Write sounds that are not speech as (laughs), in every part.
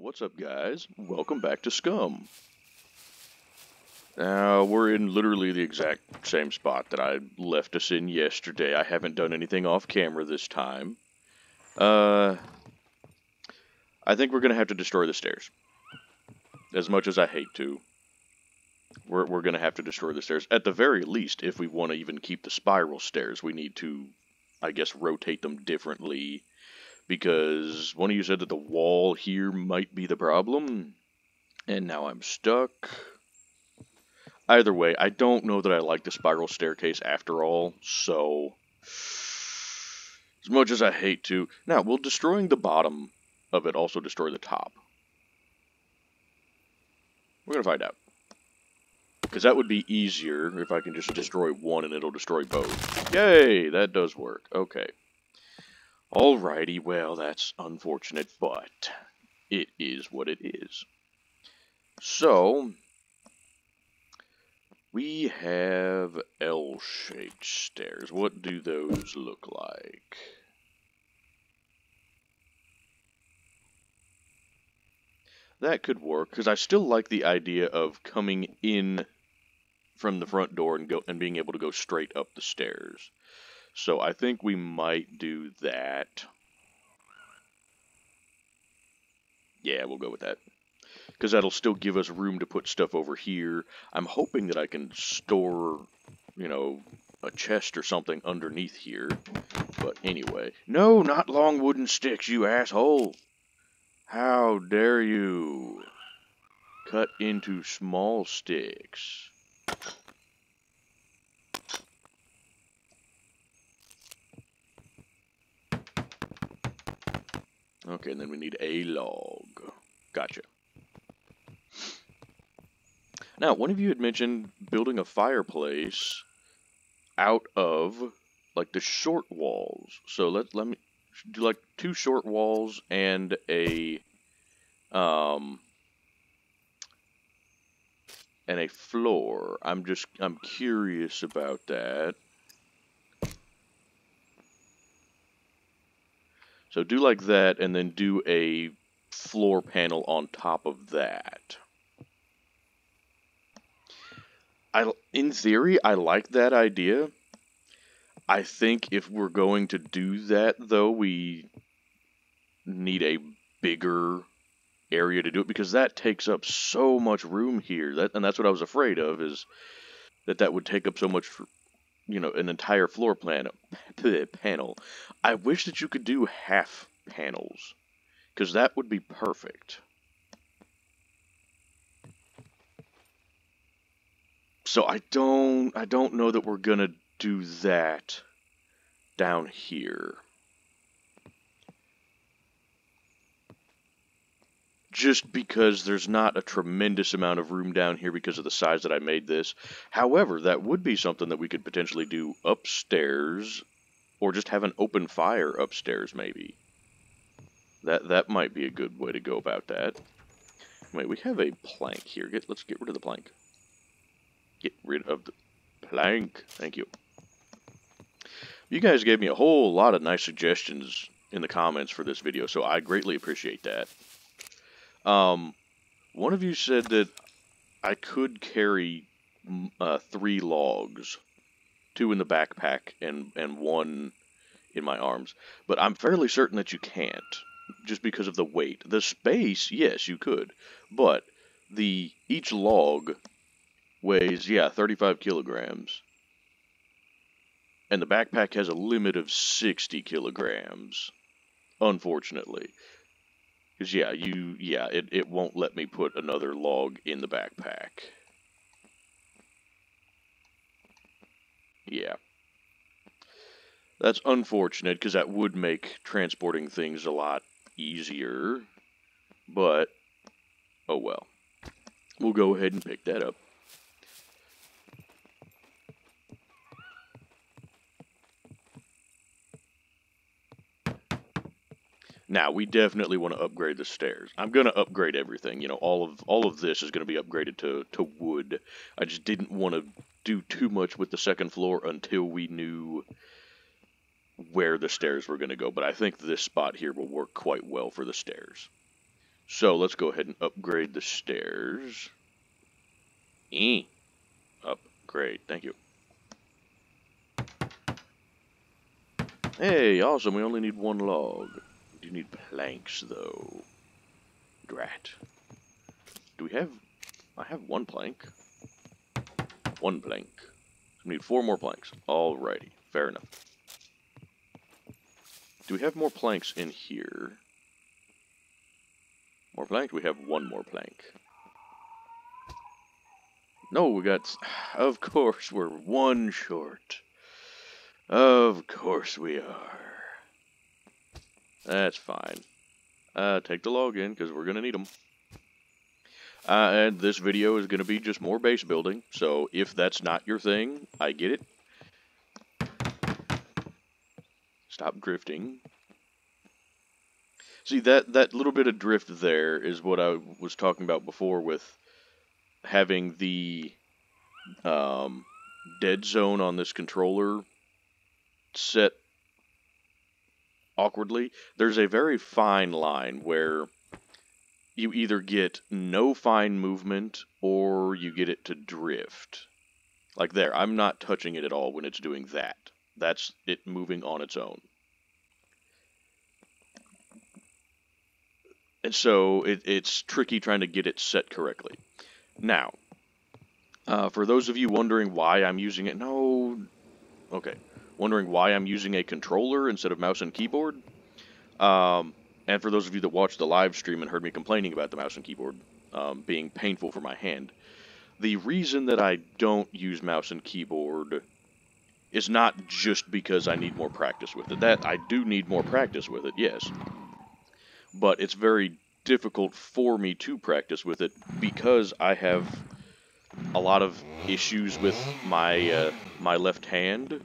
What's up, guys? Welcome back to Scum. Now, we're in literally the exact same spot that I left us in yesterday. I haven't done anything off camera this time. Uh, I think we're going to have to destroy the stairs. As much as I hate to. We're, we're going to have to destroy the stairs. At the very least, if we want to even keep the spiral stairs, we need to, I guess, rotate them differently because one of you said that the wall here might be the problem, and now I'm stuck. Either way, I don't know that I like the spiral staircase after all, so as much as I hate to. Now, will destroying the bottom of it also destroy the top? We're going to find out. Because that would be easier if I can just destroy one and it'll destroy both. Yay! That does work. Okay. Alrighty, well, that's unfortunate, but it is what it is. So, we have L-shaped stairs. What do those look like? That could work, because I still like the idea of coming in from the front door and go and being able to go straight up the stairs. So I think we might do that. Yeah, we'll go with that. Because that'll still give us room to put stuff over here. I'm hoping that I can store, you know, a chest or something underneath here. But anyway. No, not long wooden sticks, you asshole! How dare you! Cut into small sticks. Okay, and then we need a log. Gotcha. Now, one of you had mentioned building a fireplace out of like the short walls. So let let me do like two short walls and a um and a floor. I'm just I'm curious about that. So do like that and then do a floor panel on top of that. I, in theory, I like that idea. I think if we're going to do that, though, we need a bigger area to do it because that takes up so much room here. That and that's what I was afraid of is that that would take up so much you know, an entire floor plan panel. I wish that you could do half panels, because that would be perfect. So I don't, I don't know that we're gonna do that down here. Just because there's not a tremendous amount of room down here because of the size that I made this. However, that would be something that we could potentially do upstairs or just have an open fire upstairs maybe. That that might be a good way to go about that. Wait, we have a plank here. Get let's get rid of the plank. Get rid of the plank. Thank you. You guys gave me a whole lot of nice suggestions in the comments for this video, so I greatly appreciate that. Um, one of you said that I could carry uh, three logs, two in the backpack and and one in my arms, but I'm fairly certain that you can't, just because of the weight. The space, yes, you could, but the each log weighs yeah 35 kilograms, and the backpack has a limit of 60 kilograms. Unfortunately, because, yeah, you, yeah, it, it won't let me put another log in the backpack. Yeah. That's unfortunate, because that would make transporting things a lot easier. But, oh well. We'll go ahead and pick that up. Now we definitely want to upgrade the stairs. I'm going to upgrade everything. You know, all of all of this is going to be upgraded to to wood. I just didn't want to do too much with the second floor until we knew where the stairs were going to go. But I think this spot here will work quite well for the stairs. So let's go ahead and upgrade the stairs. E. Upgrade. Thank you. Hey, awesome. We only need one log. Do need planks, though. Drat. Do we have... I have one plank. One plank. We need four more planks. Alrighty. Fair enough. Do we have more planks in here? More plank? We have one more plank. No, we got... (sighs) Of course, we're one short. Of course we are. That's fine. Uh, take the log in, because we're going to need them. Uh, and this video is going to be just more base building, so if that's not your thing, I get it. Stop drifting. See, that, that little bit of drift there is what I was talking about before with having the um, dead zone on this controller set awkwardly. There's a very fine line where you either get no fine movement or you get it to drift. Like there, I'm not touching it at all when it's doing that. That's it moving on its own. And so it, it's tricky trying to get it set correctly. Now, uh, for those of you wondering why I'm using it, no, okay, wondering why I'm using a controller instead of mouse and keyboard, um, and for those of you that watched the live stream and heard me complaining about the mouse and keyboard um, being painful for my hand, the reason that I don't use mouse and keyboard is not just because I need more practice with it. That I do need more practice with it, yes. But it's very difficult for me to practice with it because I have a lot of issues with my uh, my left hand.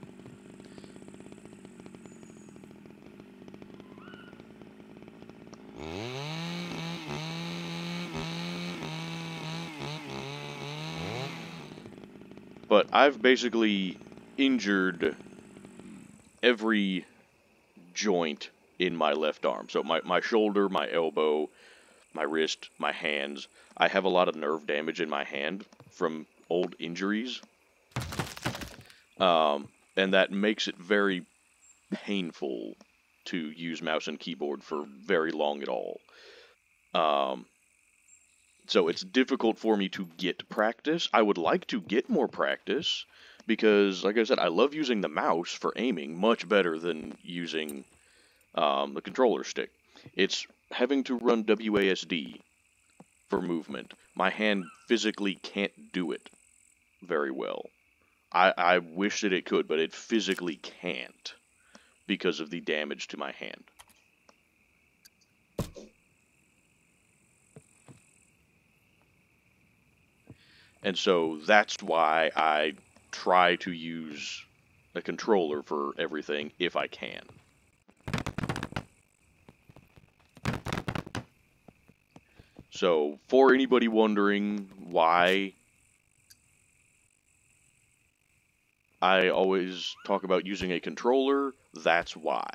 But I've basically injured every joint in my left arm. So my, my shoulder, my elbow, my wrist, my hands. I have a lot of nerve damage in my hand from old injuries. Um, and that makes it very painful to use mouse and keyboard for very long at all. Um, so it's difficult for me to get practice. I would like to get more practice because, like I said, I love using the mouse for aiming much better than using um, the controller stick. It's having to run WASD for movement. My hand physically can't do it very well. I, I wish that it could, but it physically can't because of the damage to my hand. And so that's why I try to use a controller for everything if I can. So, for anybody wondering why I always talk about using a controller, that's why.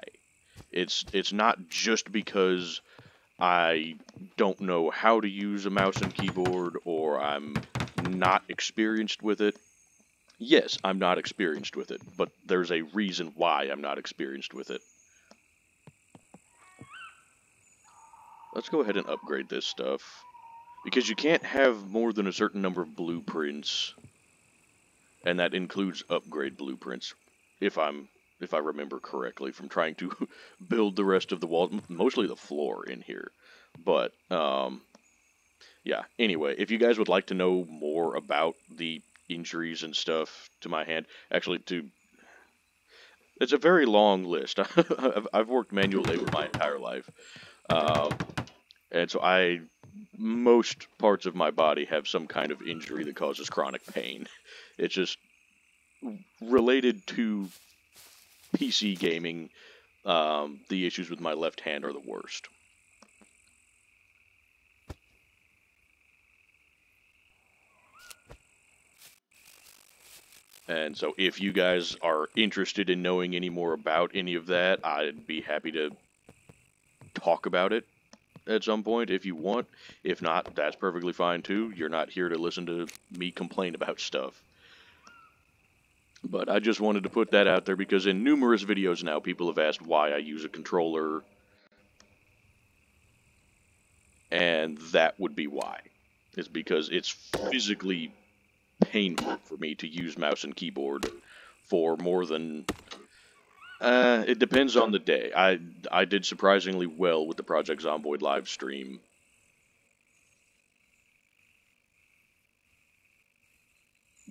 It's it's not just because I don't know how to use a mouse and keyboard or I'm not experienced with it. Yes, I'm not experienced with it, but there's a reason why I'm not experienced with it. Let's go ahead and upgrade this stuff. Because you can't have more than a certain number of blueprints. And that includes upgrade blueprints. If I'm if I remember correctly from trying to (laughs) build the rest of the wall, mostly the floor in here. But um yeah, anyway, if you guys would like to know more about the injuries and stuff to my hand, actually to it's a very long list. (laughs) I've worked manual labor my entire life. Um, and so I, most parts of my body have some kind of injury that causes chronic pain. It's just related to PC gaming. Um, the issues with my left hand are the worst. And so if you guys are interested in knowing any more about any of that, I'd be happy to talk about it at some point if you want. If not, that's perfectly fine too. You're not here to listen to me complain about stuff. But I just wanted to put that out there because in numerous videos now, people have asked why I use a controller. And that would be why. It's because it's physically painful for me to use mouse and keyboard for more than uh, it depends on the day. I I did surprisingly well with the Project Zomboid live stream.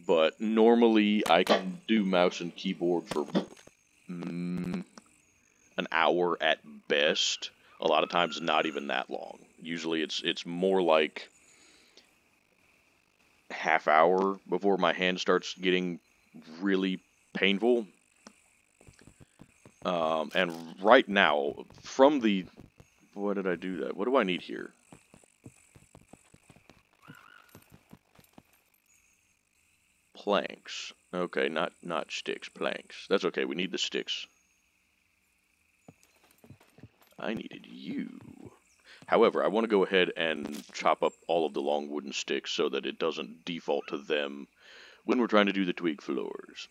But normally I can do mouse and keyboard for mm, an hour at best. A lot of times not even that long. Usually it's it's more like half hour before my hand starts getting really painful um, and right now, from the... What did I do that? What do I need here? Planks. Okay, not, not sticks, planks. That's okay, we need the sticks. I needed you. However, I want to go ahead and chop up all of the long wooden sticks so that it doesn't default to them when we're trying to do the twig floors.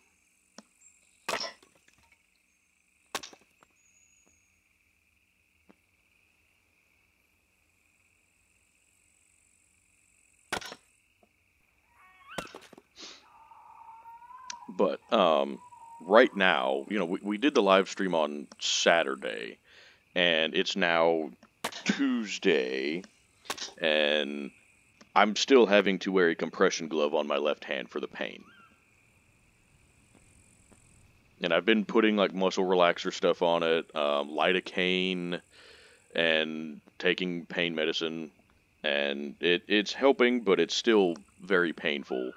But um, right now, you know, we, we did the live stream on Saturday, and it's now Tuesday, and I'm still having to wear a compression glove on my left hand for the pain. And I've been putting like muscle relaxer stuff on it, um, lidocaine, and taking pain medicine, and it, it's helping, but it's still very painful.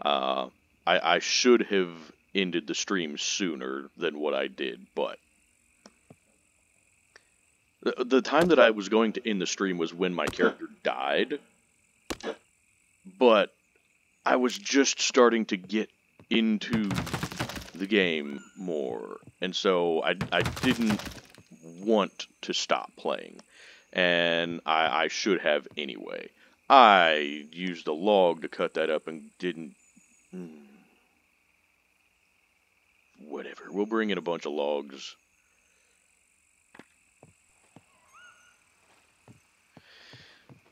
Uh, I, I should have ended the stream sooner than what I did, but the, the time that I was going to end the stream was when my character died, but I was just starting to get into the game more, and so I, I didn't want to stop playing, and I, I should have anyway. I used a log to cut that up and didn't... Hmm, Whatever. We'll bring in a bunch of logs.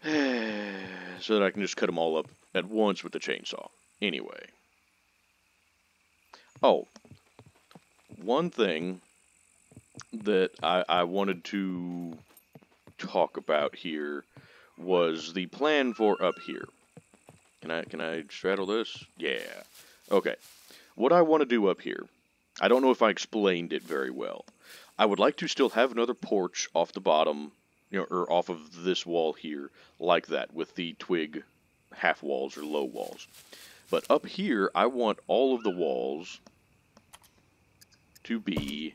(sighs) so that I can just cut them all up at once with the chainsaw. Anyway. Oh. One thing that I, I wanted to talk about here was the plan for up here. Can I can I straddle this? Yeah. Okay. What I want to do up here I don't know if I explained it very well. I would like to still have another porch off the bottom, you know, or off of this wall here, like that, with the twig half walls or low walls. But up here, I want all of the walls to be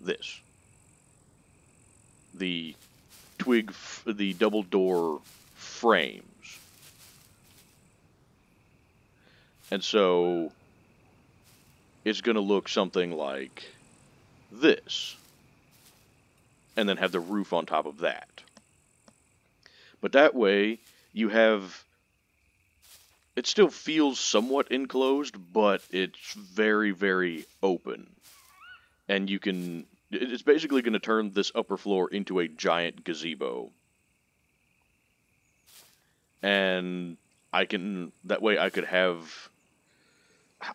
this. The twig, the double door frames. And so it's going to look something like this. And then have the roof on top of that. But that way, you have... It still feels somewhat enclosed, but it's very, very open. And you can... It's basically going to turn this upper floor into a giant gazebo. And I can... That way I could have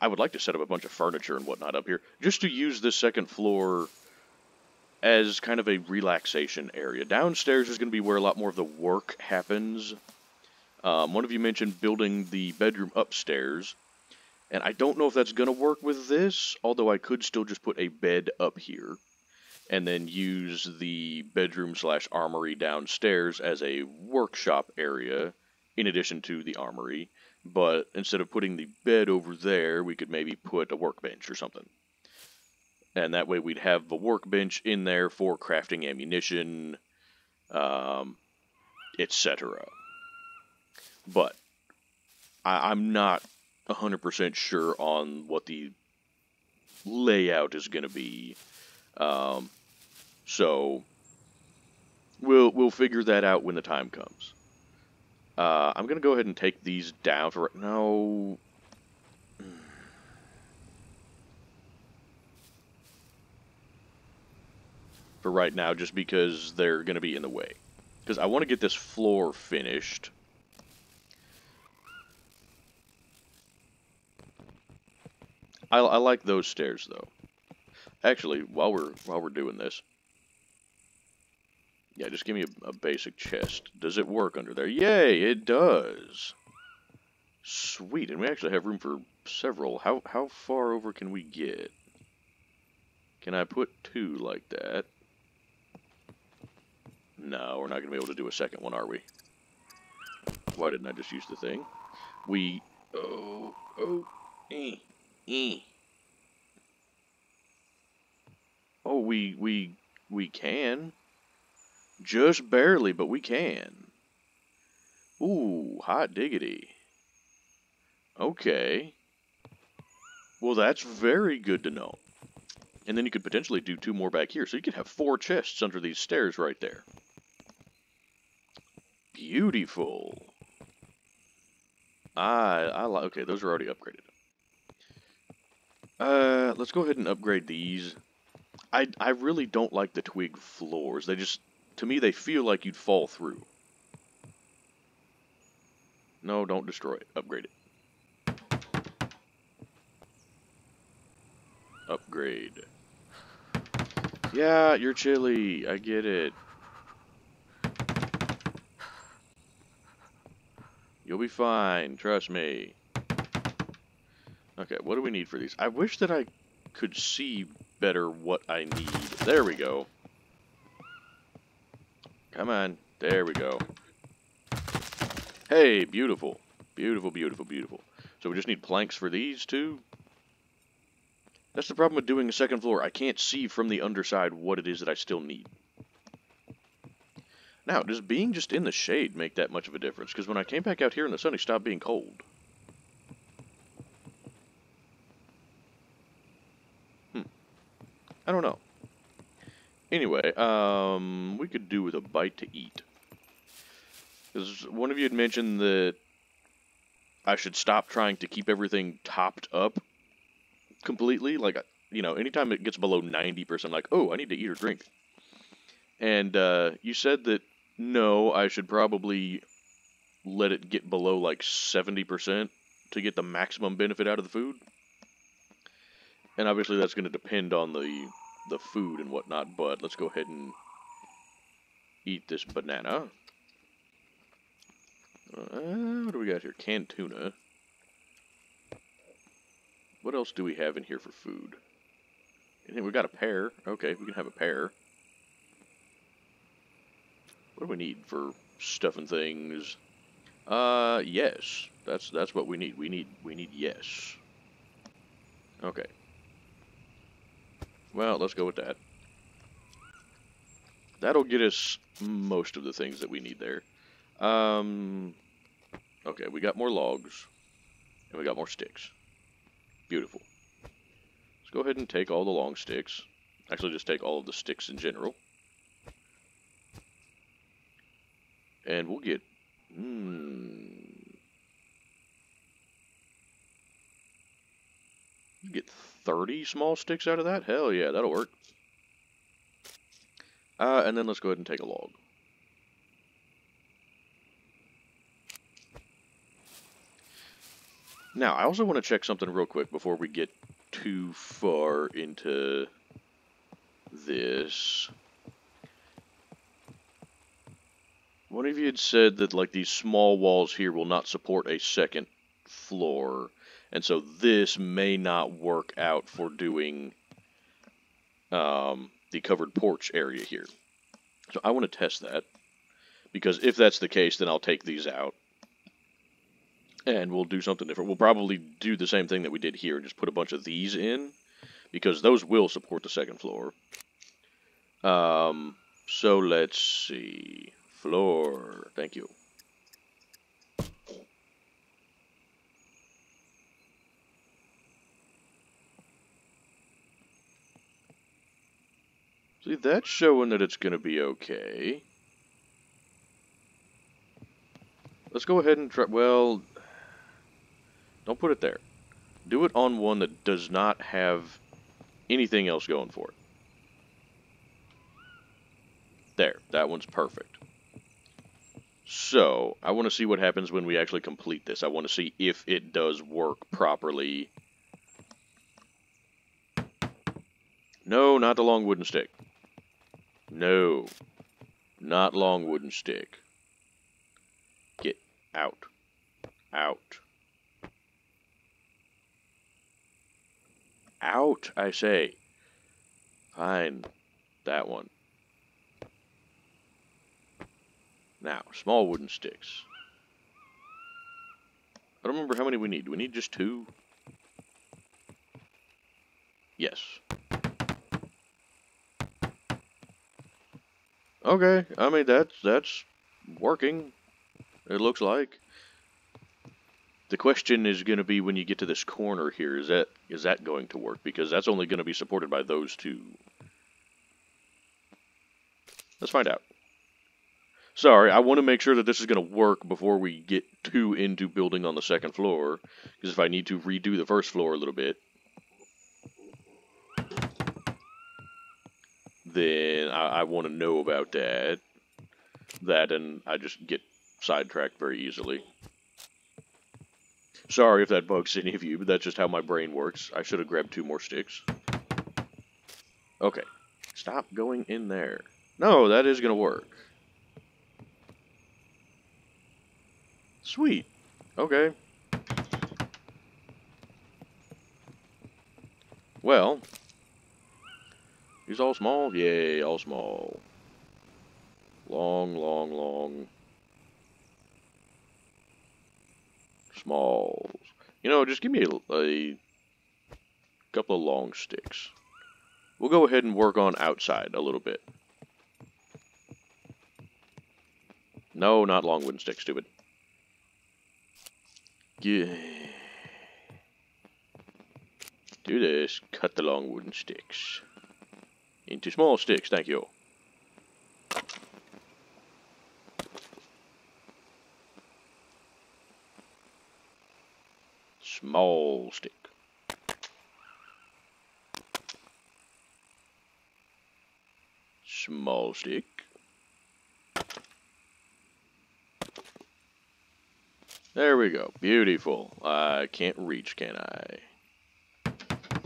I would like to set up a bunch of furniture and whatnot up here, just to use this second floor as kind of a relaxation area. Downstairs is going to be where a lot more of the work happens. Um, one of you mentioned building the bedroom upstairs, and I don't know if that's going to work with this, although I could still just put a bed up here, and then use the bedroom slash armory downstairs as a workshop area, in addition to the armory. But instead of putting the bed over there, we could maybe put a workbench or something. And that way we'd have the workbench in there for crafting ammunition, um, etc. But I, I'm not 100% sure on what the layout is going to be. Um, so we'll we'll figure that out when the time comes. Uh, I'm gonna go ahead and take these down for no. For right now, just because they're gonna be in the way. Because I want to get this floor finished. I, I like those stairs though. Actually, while we're while we're doing this, yeah, just give me a, a basic chest. Does it work under there? Yay, it does. Sweet, and we actually have room for several. How how far over can we get? Can I put two like that? No, we're not going to be able to do a second one, are we? Why didn't I just use the thing? We... Oh... Oh... Eh... Eh... Oh, we... We... We can. Just barely, but we can. Ooh, hot diggity. Okay. Well, that's very good to know. And then you could potentially do two more back here. So you could have four chests under these stairs right there. Beautiful. I, I like, okay, those are already upgraded. Uh, let's go ahead and upgrade these. I, I really don't like the twig floors. They just, to me, they feel like you'd fall through. No, don't destroy it. Upgrade it. Upgrade. Yeah, you're chilly. I get it. You'll be fine, trust me. Okay, what do we need for these? I wish that I could see better what I need. There we go. Come on. There we go. Hey, beautiful. Beautiful, beautiful, beautiful. So we just need planks for these two? That's the problem with doing a second floor. I can't see from the underside what it is that I still need. Now, does being just in the shade make that much of a difference? Because when I came back out here in the sun, it stopped being cold. Hmm. I don't know. Anyway, um, we could do with a bite to eat. Because one of you had mentioned that I should stop trying to keep everything topped up completely. Like, you know, anytime it gets below 90%, I'm like, oh, I need to eat or drink. And uh, you said that no, I should probably let it get below like 70% to get the maximum benefit out of the food. And obviously that's going to depend on the the food and whatnot, but let's go ahead and eat this banana. Uh, what do we got here? Canned tuna. What else do we have in here for food? we've got a pear. Okay, we can have a pear. What do we need for stuffing things? Uh, yes. That's that's what we need. We need we need yes. Okay. Well, let's go with that. That'll get us most of the things that we need there. Um, okay, we got more logs. And we got more sticks. Beautiful. Let's go ahead and take all the long sticks. Actually, just take all of the sticks in general. And we'll get... Hmm... Get 30 small sticks out of that? Hell yeah, that'll work. Uh, and then let's go ahead and take a log. Now, I also want to check something real quick before we get too far into this. One of you had said that like these small walls here will not support a second floor, and so this may not work out for doing um, the covered porch area here. So I want to test that, because if that's the case, then I'll take these out, and we'll do something different. We'll probably do the same thing that we did here, just put a bunch of these in, because those will support the second floor. Um, so let's see. Floor, thank you. See, that's showing that it's going to be okay. Let's go ahead and try... Well, don't put it there. Do it on one that does not have anything else going for it. There, that one's perfect. So, I want to see what happens when we actually complete this. I want to see if it does work properly. No, not the long wooden stick. No, not long wooden stick. Get out. Out. Out, I say. Fine. That one. Now, small wooden sticks. I don't remember how many we need. Do we need just two? Yes. Okay, I mean, that's, that's working, it looks like. The question is going to be when you get to this corner here, is that is that going to work? Because that's only going to be supported by those two. Let's find out. Sorry, I want to make sure that this is going to work before we get too into building on the second floor. Because if I need to redo the first floor a little bit, then I, I want to know about that. That and I just get sidetracked very easily. Sorry if that bugs any of you, but that's just how my brain works. I should have grabbed two more sticks. Okay. Stop going in there. No, that is going to work. Sweet. Okay. Well, He's all small? Yay, all small. Long, long, long. Smalls. You know, just give me a, a couple of long sticks. We'll go ahead and work on outside a little bit. No, not long wooden sticks, stupid. Yeah. Do this. Cut the long wooden sticks. Into small sticks, thank you. Small stick. Small stick. There we go. Beautiful. I can't reach, can I?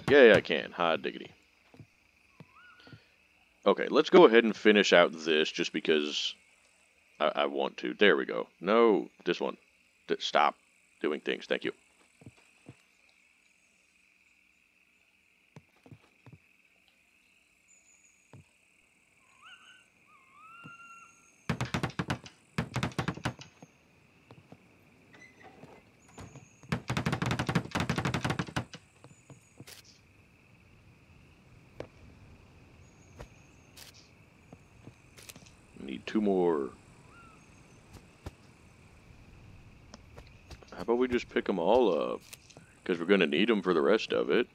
Yeah, I can. Hot diggity. Okay, let's go ahead and finish out this just because I, I want to. There we go. No, this one. Stop doing things. Thank you. Need two more. How about we just pick them all up? Because we're going to need them for the rest of it.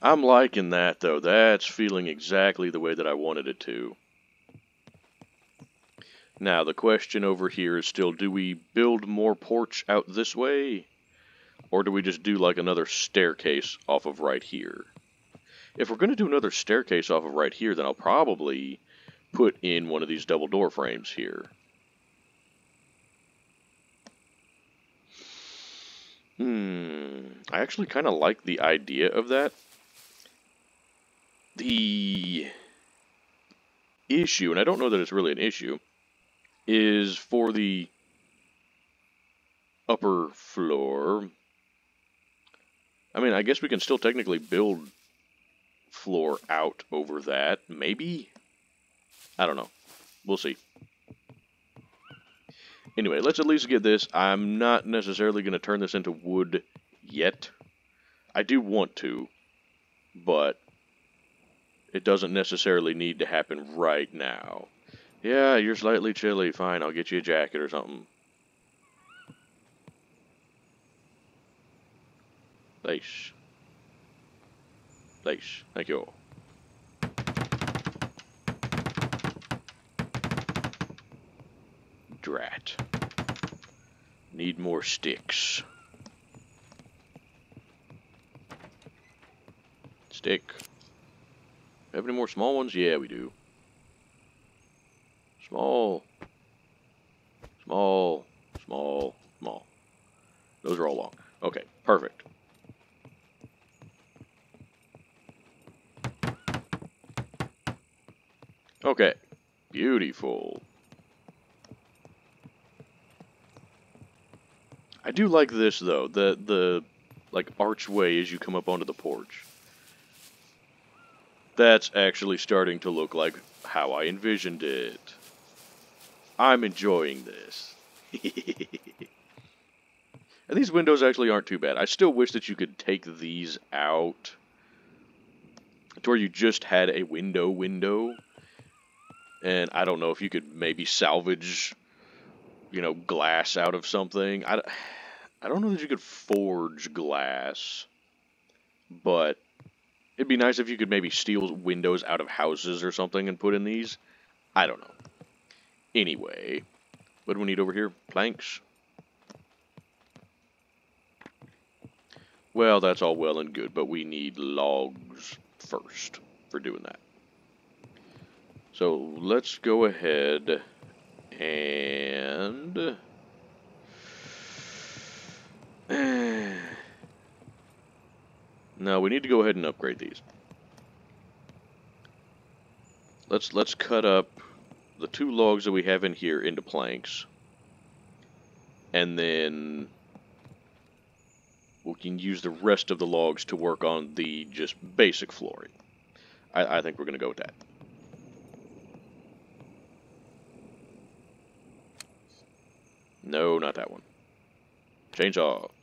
I'm liking that, though. That's feeling exactly the way that I wanted it to. Now, the question over here is still, do we build more porch out this way? Or do we just do like another staircase off of right here? If we're going to do another staircase off of right here, then I'll probably put in one of these double door frames here. Hmm, I actually kind of like the idea of that. The issue, and I don't know that it's really an issue, is for the upper floor. I mean, I guess we can still technically build floor out over that. Maybe? I don't know. We'll see. Anyway, let's at least get this. I'm not necessarily going to turn this into wood yet. I do want to, but it doesn't necessarily need to happen right now. Yeah, you're slightly chilly. Fine, I'll get you a jacket or something. Nice. Nice. Thank you. Drat. Need more sticks. Stick. Have any more small ones? Yeah, we do. Small. Small. Small. Small. Those are all long. Okay, perfect. Okay, beautiful. I do like this though, the the like archway as you come up onto the porch. That's actually starting to look like how I envisioned it. I'm enjoying this. (laughs) and these windows actually aren't too bad. I still wish that you could take these out to where you just had a window window and I don't know if you could maybe salvage, you know, glass out of something. I, I don't know that you could forge glass, but it'd be nice if you could maybe steal windows out of houses or something and put in these. I don't know. Anyway, what do we need over here? Planks. Well, that's all well and good, but we need logs first for doing that. So let's go ahead and... now we need to go ahead and upgrade these. Let's let's cut up the two logs that we have in here into planks. And then we can use the rest of the logs to work on the just basic flooring. I, I think we're going to go with that. No, not that one. Chainsaw. Now,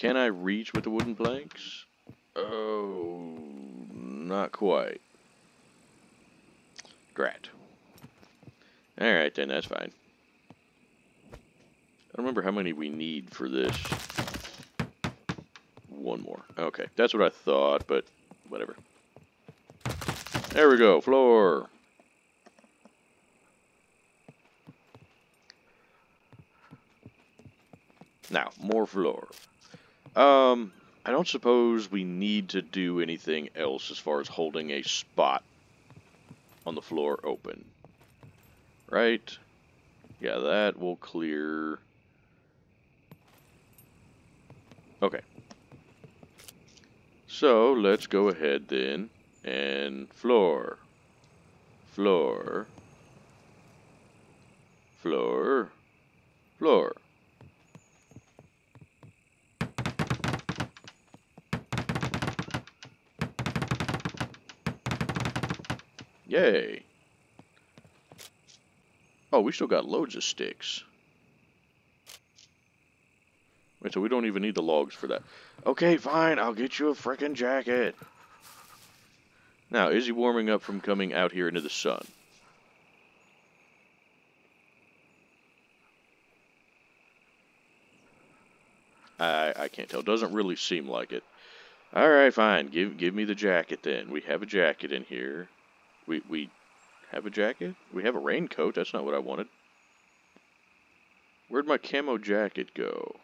can I reach with the wooden planks? Oh, not quite. Drat. Alright then, that's fine. I don't remember how many we need for this. One more. Okay, that's what I thought, but whatever. There we go, floor. Now, more floor. Um, I don't suppose we need to do anything else as far as holding a spot on the floor open. Right? Yeah, that will clear. Okay. So, let's go ahead then and floor. Floor. Floor. Floor. Yay. Oh, we still got loads of sticks. Wait, so we don't even need the logs for that. Okay, fine, I'll get you a frickin' jacket. Now, is he warming up from coming out here into the sun? I, I can't tell. Doesn't really seem like it. Alright, fine. Give give me the jacket then. We have a jacket in here. We, we have a jacket? We have a raincoat. That's not what I wanted. Where'd my camo jacket go?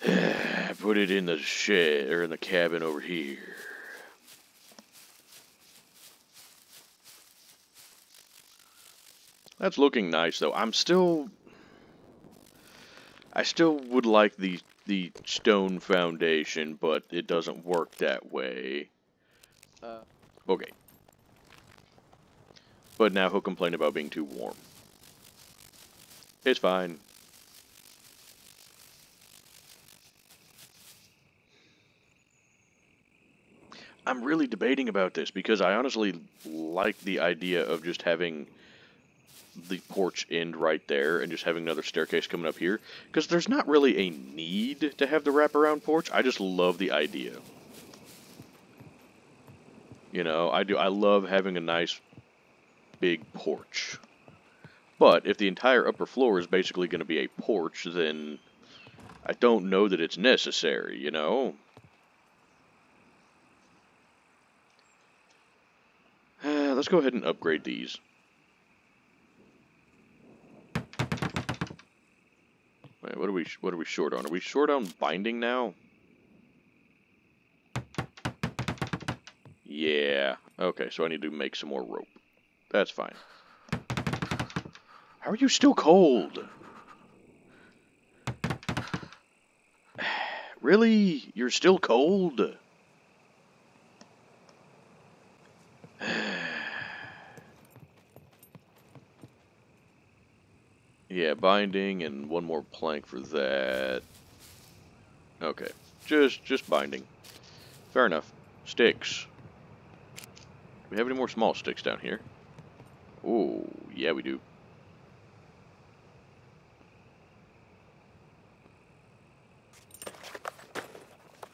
(sighs) Put it in the shed, or in the cabin over here. That's looking nice, though. I'm still... I still would like the, the stone foundation, but it doesn't work that way. Uh, okay. But now he'll complain about being too warm. It's fine. I'm really debating about this because I honestly like the idea of just having the porch end right there and just having another staircase coming up here because there's not really a need to have the wraparound porch. I just love the idea. You know, I do. I love having a nice big porch. But if the entire upper floor is basically going to be a porch, then I don't know that it's necessary, you know? Uh, (sighs) let's go ahead and upgrade these. Wait, what are we what are we short on? Are we short on binding now? Yeah. Okay, so I need to make some more rope. That's fine. How are you still cold? (sighs) Really? You're still cold? (sighs) yeah, binding and one more plank for that. Okay, just just binding. Fair enough. Sticks. We have any more small sticks down here? Oh, yeah we do.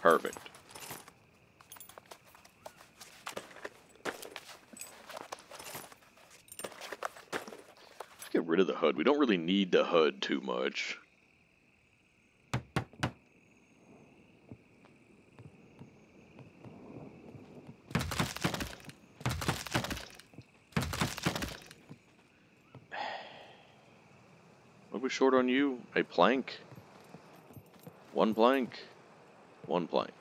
Perfect. Let's get rid of the HUD. We don't really need the HUD too much. Short on you? A plank? One plank? one plank.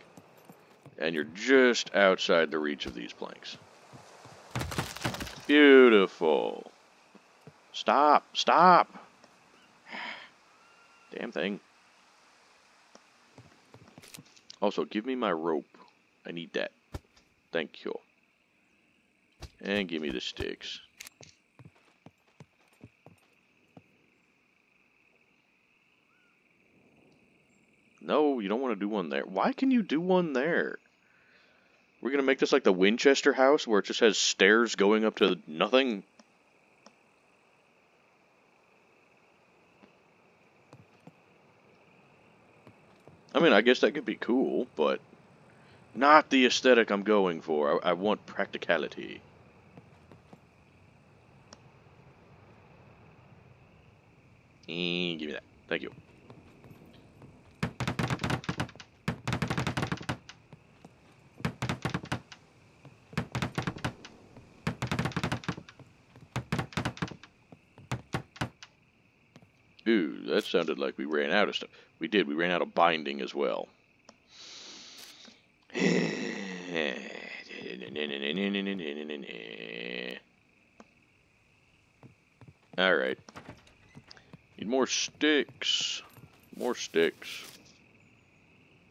And you're just outside the reach of these planks. Beautiful. Stop, stop. Damn thing. Also, give me my rope. I need that. Thank you. And give me the sticks. No, you don't want to do one there. Why can you do one there? We're going to make this like the Winchester house where it just has stairs going up to nothing? I mean, I guess that could be cool, but not the aesthetic I'm going for. I, I want practicality. And give me that. Thank you. Ooh, that sounded like we ran out of stuff. We did. We ran out of binding as well. (sighs) Alright. Need more sticks. More sticks.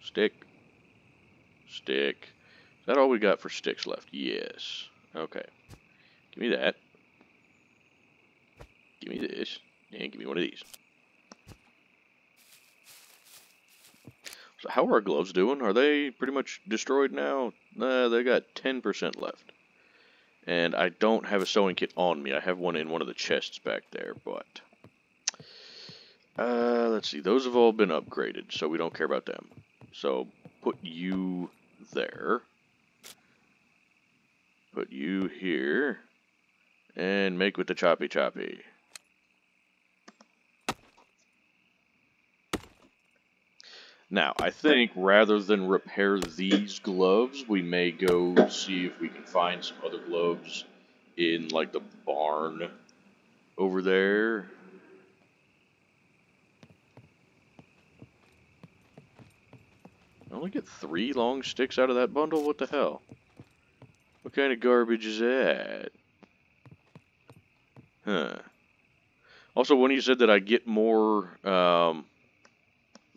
Stick. Stick. Is that all we got for sticks left? Yes. Okay. Give me that. Give me this. And give me one of these. How are our gloves doing? Are they pretty much destroyed now? Uh, they got 10% left. And I don't have a sewing kit on me. I have one in one of the chests back there, but... Uh, let's see. Those have all been upgraded, so we don't care about them. So, put you there. Put you here. And make with the choppy choppy. Now, I think rather than repair these gloves, we may go see if we can find some other gloves in, like, the barn over there. I only get three long sticks out of that bundle? What the hell? What kind of garbage is that? Huh. Also, when you said that I get more, um,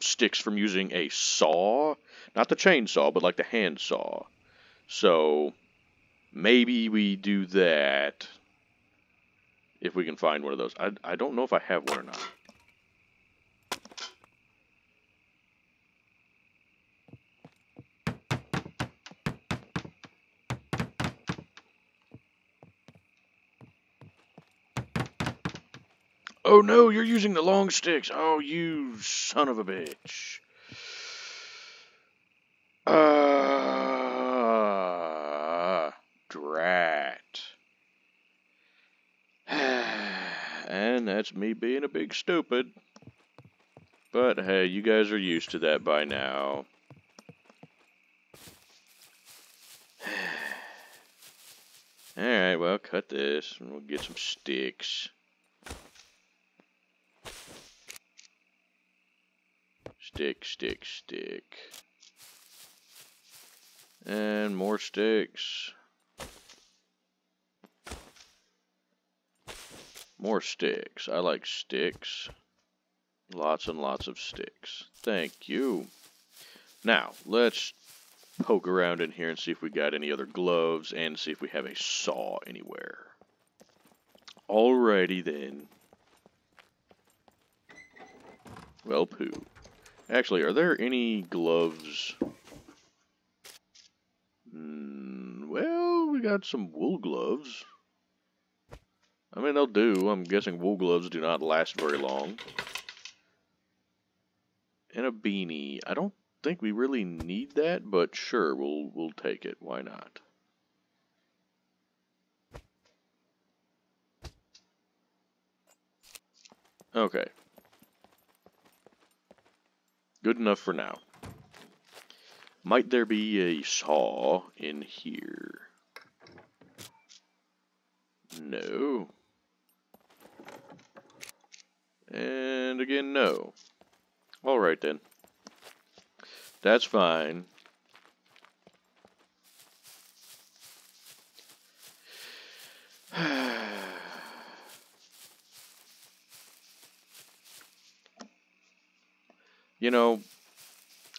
sticks from using a saw, not the chainsaw, but like the hand saw. So maybe we do that if we can find one of those. I, I don't know if I have one or not. Oh no, you're using the long sticks. Oh, you son of a bitch. Uh, drat. (sighs) and that's me being a big stupid. But hey, you guys are used to that by now. (sighs) Alright, well, cut this, and we'll get some sticks. Stick, stick, stick. And more sticks. More sticks. I like sticks. Lots and lots of sticks. Thank you. Now, let's poke around in here and see if we got any other gloves and see if we have a saw anywhere. Alrighty then. Well, poo. Actually, are there any gloves? Mm, well, we got some wool gloves. I mean, they'll do. I'm guessing wool gloves do not last very long. And a beanie. I don't think we really need that, but sure, we'll we'll take it. Why not? Okay. Good enough for now. Might there be a saw in here? No. And again, no. Alright then. That's fine. (sighs) you know,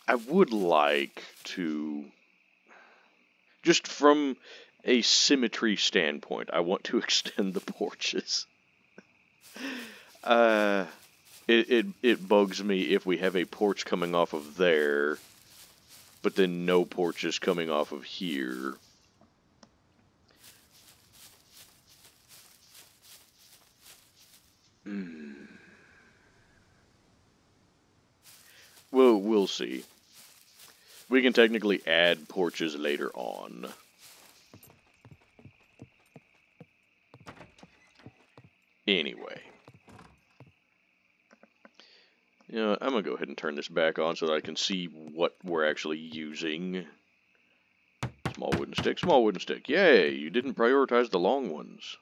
I would like to, just from a symmetry standpoint, I want to (laughs) extend the porches. uh, it, it, it bugs me if we have a porch coming off of there but then no porches coming off of here. Hmm. Well, we'll see. We can technically add porches later on. Anyway. You know, I'm going to go ahead and turn this back on so that I can see what we're actually using. Small wooden stick, small wooden stick. Yay, you didn't prioritize the long ones.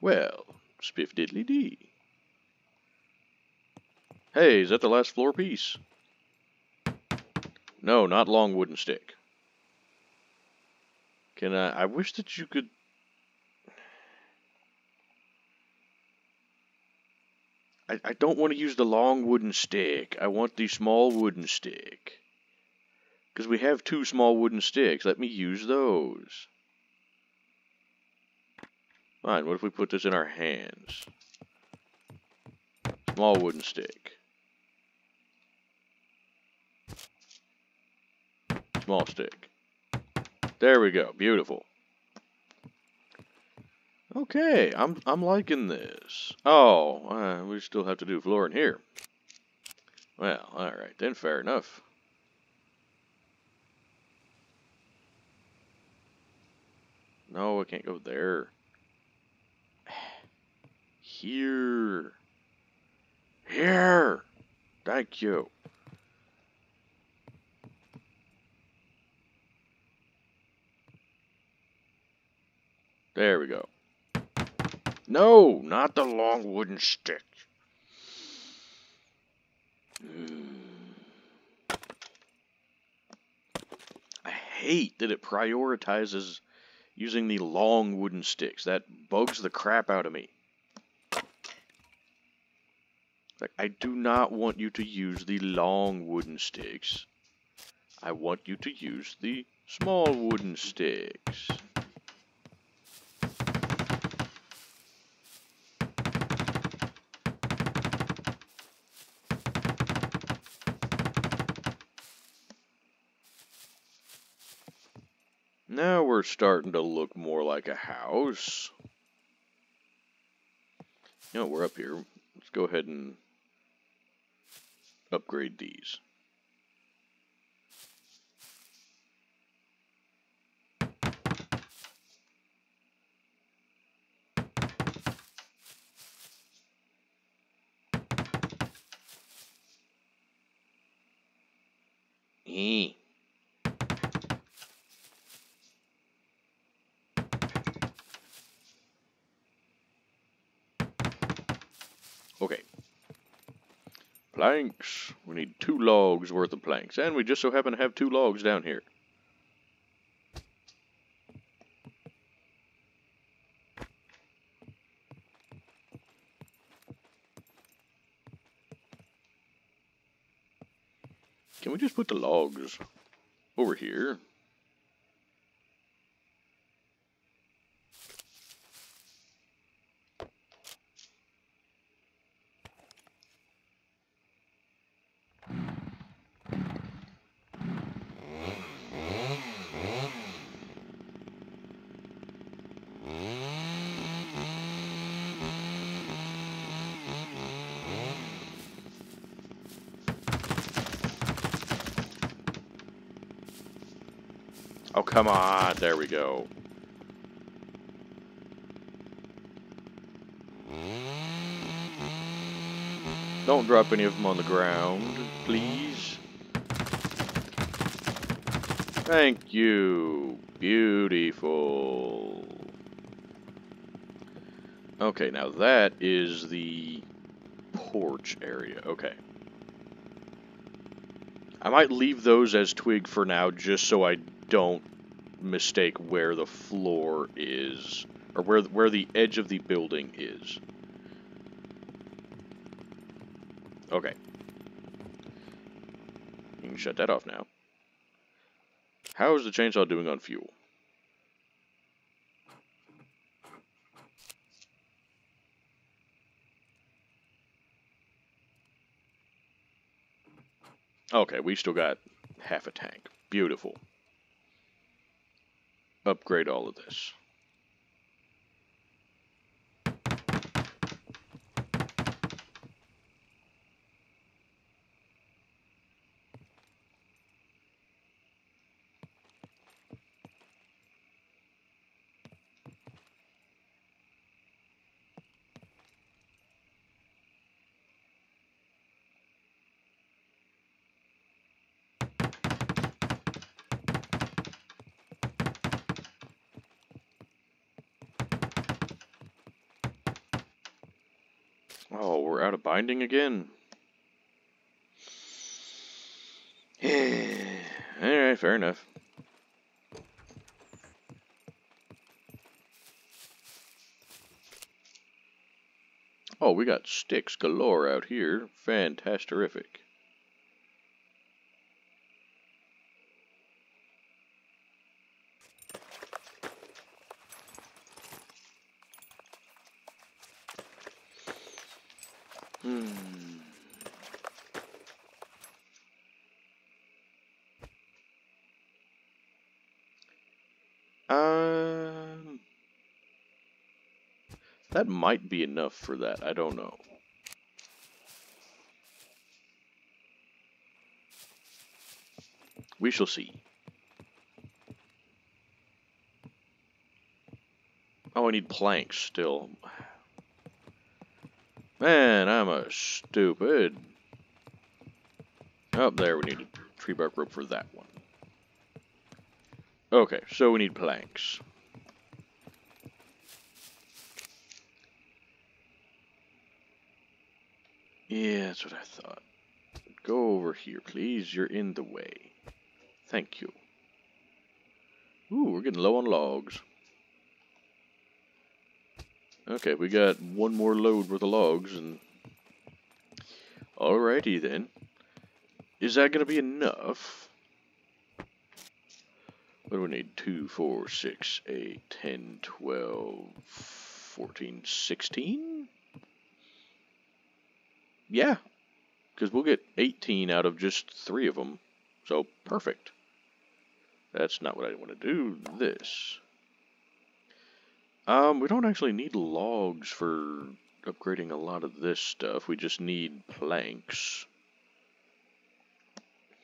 Well, spiff diddly dee. Hey, is that the last floor piece? No, not long wooden stick. Can I, I wish that you could I, I don't want to use the long wooden stick. I want the small wooden stick. Because we have two small wooden sticks. Let me use those. Fine, what if we put this in our hands? Small wooden stick. Small stick. There we go. Beautiful. Okay, I'm I'm liking this. Oh, uh, we still have to do floor in here. Well, alright, then fair enough. No, I can't go there. Here. Here. Thank you. There we go. No, not the long wooden stick. I hate that it prioritizes using the long wooden sticks. That bugs the crap out of me. Like, I do not want you to use the long wooden sticks. I want you to use the small wooden sticks. Now we're starting to look more like a house. Know, we're up here. Let's go ahead and upgrade these. Eh. Okay. Planks. We need two logs worth of planks. And we just so happen to have two logs down here. Can we just put the logs over here? Oh, come on. There we go. Don't drop any of them on the ground, please. Thank you. Beautiful. Okay, now that is the porch area. Okay. I might leave those as twig for now, just so I don't mistake where the floor is, or where where the edge of the building is. Okay. You can shut that off now. How is the chainsaw doing on fuel? Okay, we still got half a tank. Beautiful. Upgrade all of this. Oh, binding again. (sighs) Alright, fair enough. Oh, we got sticks galore out here. Fantastic. Hmm. Um, that might be enough for that. I don't know. We shall see. Oh, I need planks still. Man, I'm a stupid. Oh, there, we need a tree bark rope for that one. Okay, so we need planks. Yeah, that's what I thought. Go over here, please. You're in the way. Thank you. Ooh, we're getting low on logs. Okay, we got one more load worth of logs, and... Alrighty then. Is that gonna be enough? What do we need? 2, 4, 6, 8, 10, 12, 14, 16? Yeah, because we'll get 18 out of just three of them. So, perfect. That's not what I want to do. This. Um, we don't actually need logs for upgrading a lot of this stuff. We just need planks.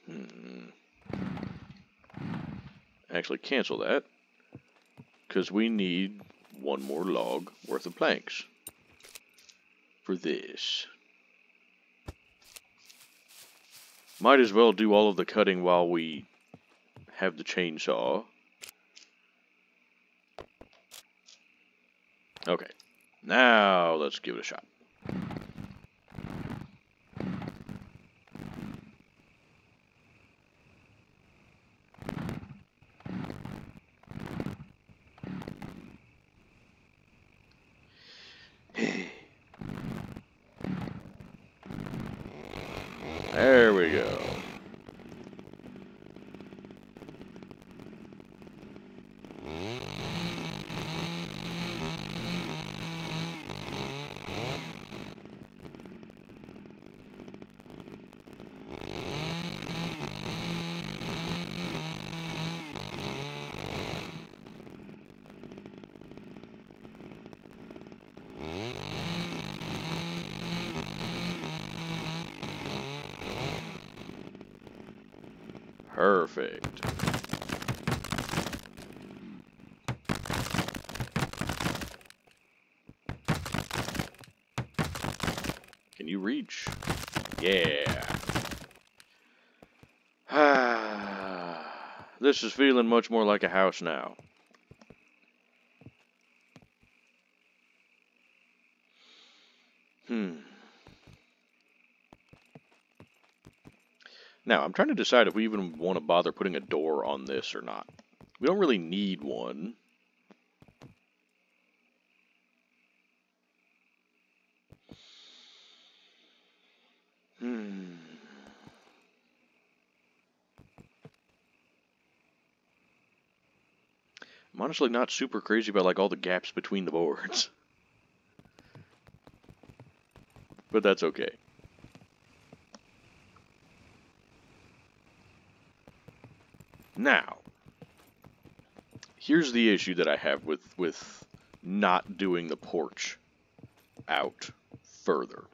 Hmm. Actually, cancel that. Because we need one more log worth of planks for this. Might as well do all of the cutting while we have the chainsaw. Okay, now let's give it a shot. There we go. Perfect. Can you reach? Yeah. This is feeling much more like a house now. Hmm. Now, I'm trying to decide if we even want to bother putting a door on this or not. We don't really need one. Honestly not super crazy about like all the gaps between the boards. (laughs) But that's okay. Now, here's the issue that I have with with not doing the porch out further.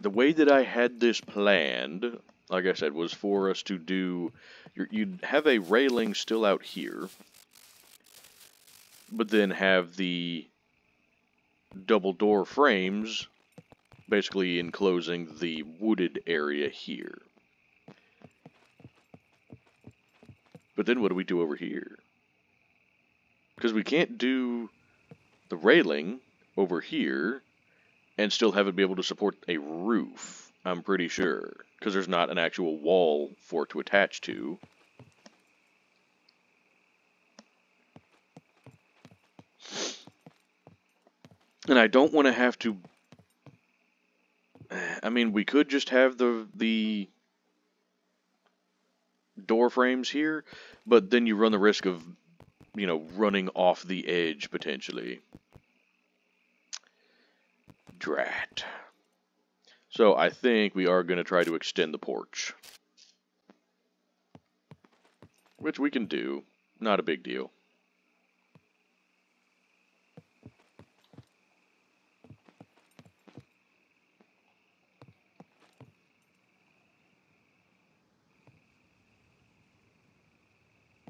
The way that I had this planned, like I said, was for us to do, you'd have a railing still out here, but then have the double door frames basically enclosing the wooded area here. But then what do we do over here? Because we can't do the railing over here and still have it be able to support a roof, I'm pretty sure. Because there's not an actual wall for it to attach to. And I don't want to have to... I mean, we could just have the the door frames here, but then you run the risk of, you know, running off the edge potentially. Drat. So I think we are going to try to extend the porch. Which we can do. Not a big deal.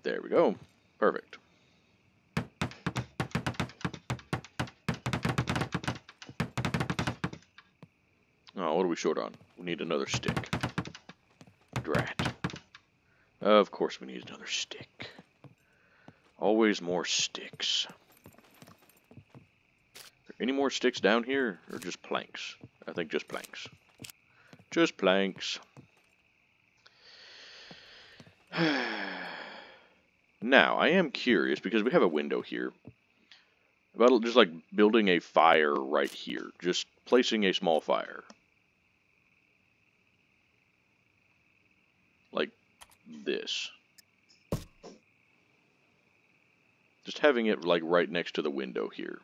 There we go. Perfect. Oh, what are we short on? We need another stick. Drat. Of course we need another stick. Always more sticks. any more sticks down here, or just planks? I think just planks. Just planks. Now, I am curious, because we have a window here, about just like building a fire right here. Just placing a small fire. Like this. Just having it like right next to the window here.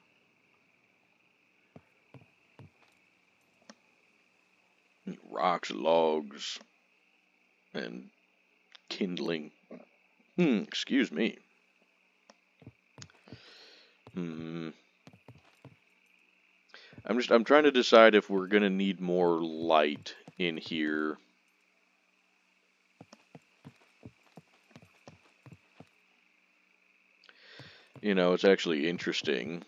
Rocks, logs, and kindling. Hmm, excuse me. Hmm. I'm just I'm trying to decide if we're gonna need more light in here. You know, it's actually interesting.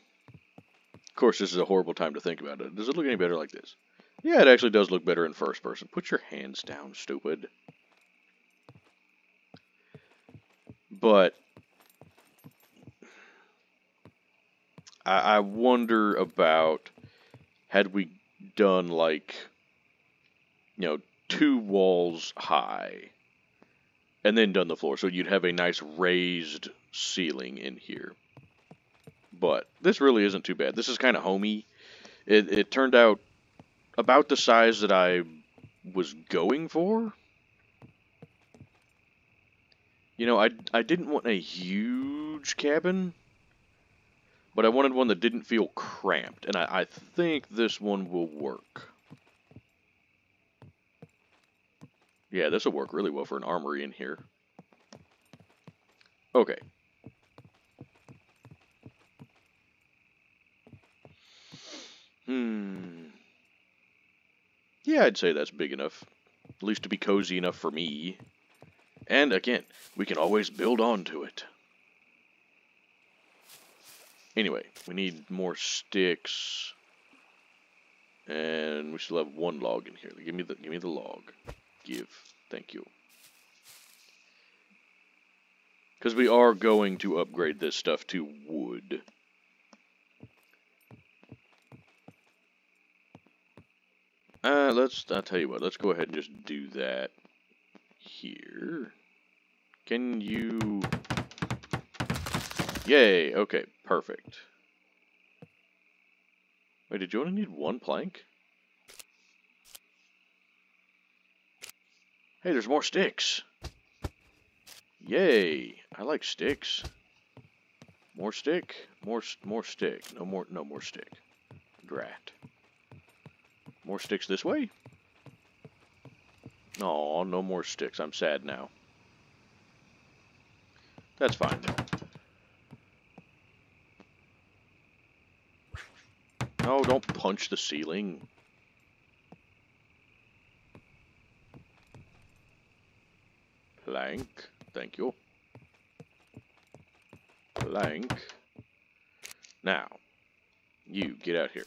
Of course, this is a horrible time to think about it. Does it look any better like this? Yeah, it actually does look better in first person. Put your hands down, stupid. But I, I wonder about had we done like you know two walls high and then done the floor. So you'd have a nice raised ceiling in here. But this really isn't too bad. This is kind of homey. It, it turned out about the size that I was going for you know I, I didn't want a huge cabin but I wanted one that didn't feel cramped, and I, I think this one will work. Yeah, this will work really well for an armory in here. Okay. Hmm. Yeah, I'd say that's big enough. At least to be cozy enough for me. And again, we can always build onto it. Anyway, we need more sticks. And we still have one log in here. Give me the give me the log. Give. Thank you. Because we are going to upgrade this stuff to wood. Uh, let's, I'll tell you what, let's go ahead and just do that here. Can you Yay, okay, perfect. Wait, did you only need one plank? Hey, there's more sticks. Yay, I like sticks. More stick, more more stick. No more no more stick. Drat. More sticks this way? Oh, no more sticks. I'm sad now. That's fine. No, don't punch the ceiling. Plank. Thank you. Plank. Now, you get out here.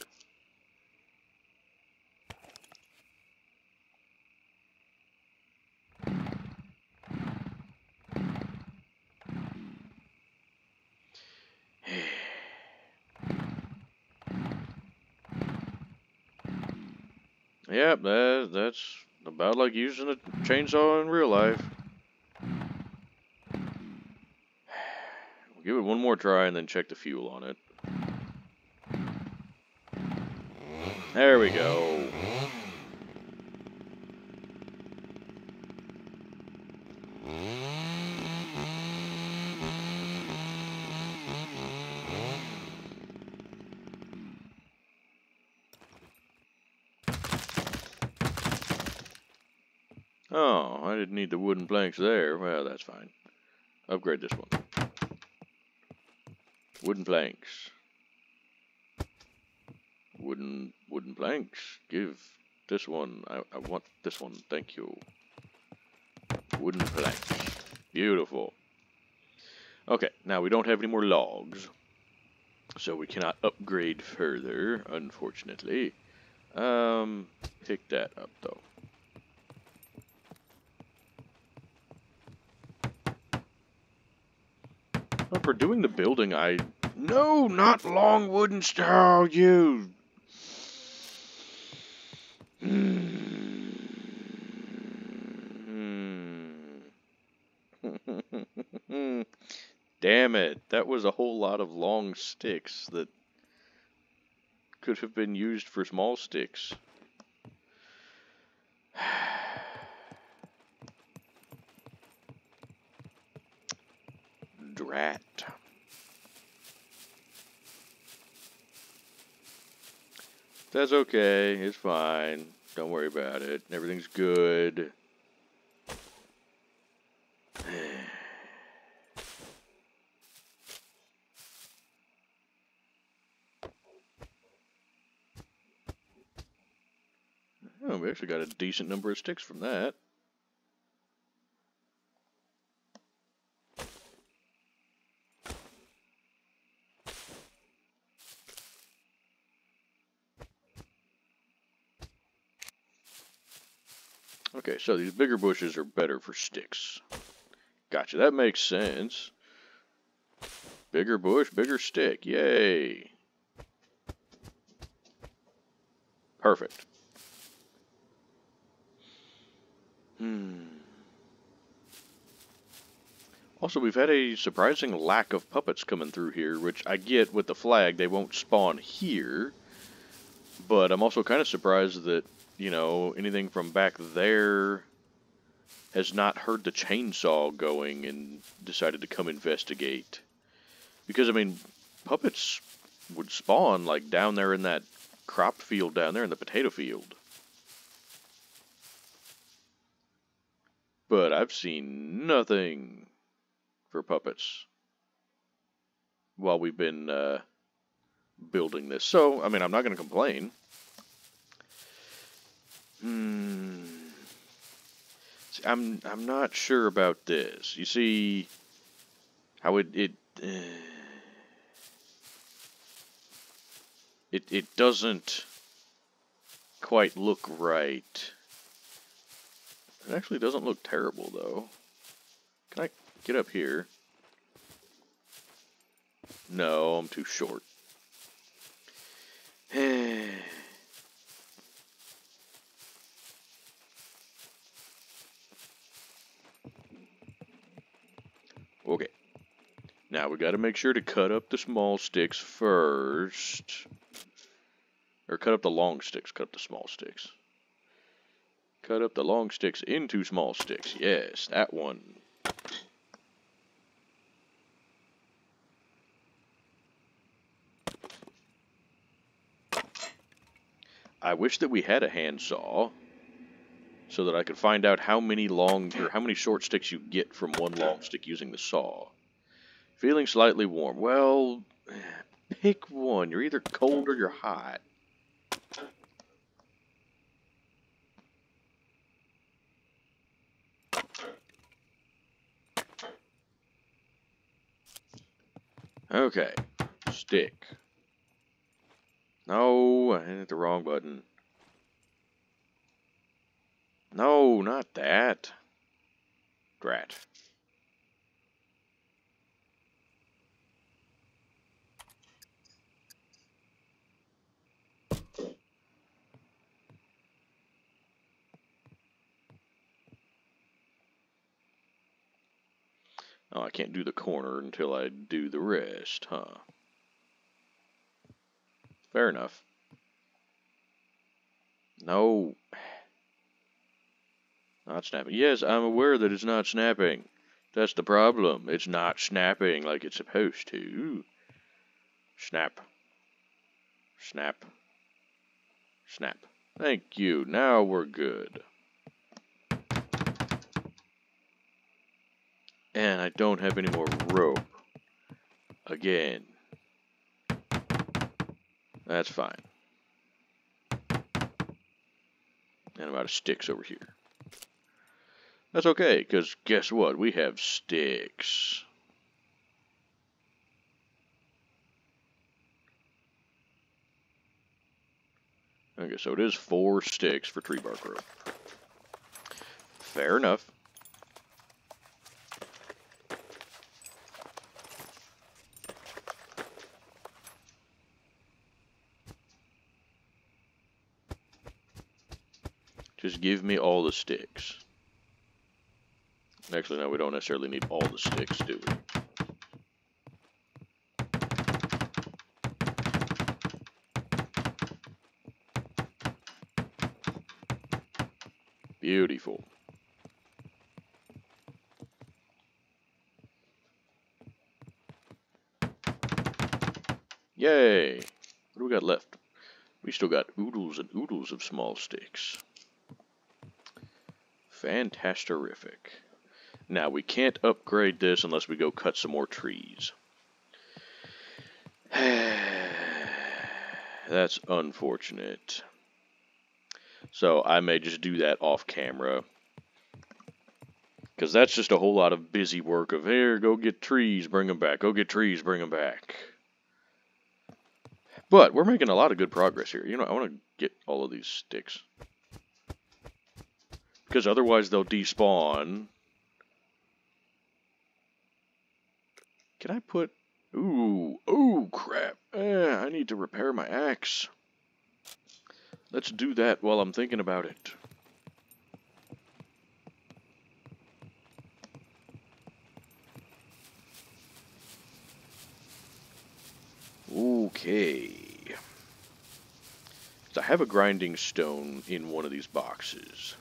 Yep, that, that's about like using a chainsaw in real life. We'll give it one more try and then check the fuel on it. There we go. Oh, I didn't need the wooden planks there. Well, that's fine. Upgrade this one. Wooden planks. Wooden wooden planks. Give this one. I, I want this one. Thank you. Wooden planks. Beautiful. Okay, now we don't have any more logs. So we cannot upgrade further, unfortunately. Um, pick that up, though. For doing the building, I... No, not long wooden style, you... (laughs) Damn it, that was a whole lot of long sticks that could have been used for small sticks. (sighs) (sighs) Drat. That's okay. It's fine. Don't worry about it. Everything's good. (sighs) Oh, we actually got a decent number of sticks from that. Okay, so these bigger bushes are better for sticks. Gotcha, that makes sense. Bigger bush, bigger stick, yay! Perfect. Hmm. Also, we've had a surprising lack of puppets coming through here, which I get with the flag, they won't spawn here. But I'm also kind of surprised that you know, anything from back there has not heard the chainsaw going and decided to come investigate. Because, I mean, puppets would spawn, like, down there in that crop field down there in the potato field. But I've seen nothing for puppets while we've been uh, building this. So, I mean, I'm not going to complain. Hmm. See, I'm I'm not sure about this. You see, how it it uh, it it doesn't quite look right. It actually doesn't look terrible though. Can I get up here? No, I'm too short. (sighs) Okay. Now we got to make sure to cut up the small sticks first. Or cut up the long sticks, cut up the small sticks. Cut up the long sticks into small sticks. Yes, that one. I wish that we had a handsaw so that I could find out how many long or how many short sticks you get from one long stick using the saw. Feeling slightly warm. Well, pick one. You're either cold or you're hot. Okay, stick. No, I hit the wrong button. No, not that. Drat. Oh, I can't do the corner until I do the rest, huh? Fair enough. No. Not snapping. Yes, I'm aware that it's not snapping. That's the problem. It's not snapping like it's supposed to. Snap. Snap. Snap. Thank you. Now we're good. And I don't have any more rope. Again. That's fine. And I'm out of sticks over here. That's okay, because guess what? We have sticks. Okay, so it is four sticks for tree bark rope. Fair enough. Just give me all the sticks. Actually, no, we don't necessarily need all the sticks, do we? Beautiful. Yay! What do we got left? We still got oodles and oodles of small sticks. Fantasterific. Now, we can't upgrade this unless we go cut some more trees. (sighs) That's unfortunate. So I may just do that off camera. Because that's just a whole lot of busy work of, here, go get trees, bring them back. Go get trees, bring them back. But we're making a lot of good progress here. You know, I want to get all of these sticks. Because otherwise they'll despawn. Can I put... Ooh, ooh, crap. Eh, I need to repair my axe. Let's do that while I'm thinking about it. Okay. I have a grinding stone in one of these boxes.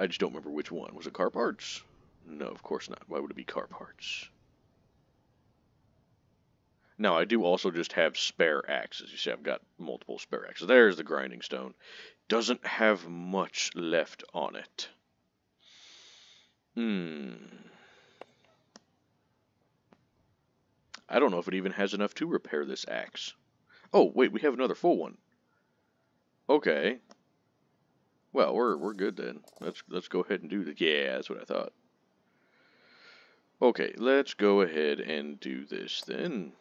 I just don't remember which one. Was it car parts? No, of course not. Why would it be car parts? Now, I do also just have spare axes. You see, I've got multiple spare axes. There's the grinding stone. Doesn't have much left on it. Hmm. I don't know if it even has enough to repair this axe. Oh, wait, we have another full one. Okay. Well, we're we're good then. Let's let's go ahead and do the yeah, that's what I thought. Okay, let's go ahead and do this then.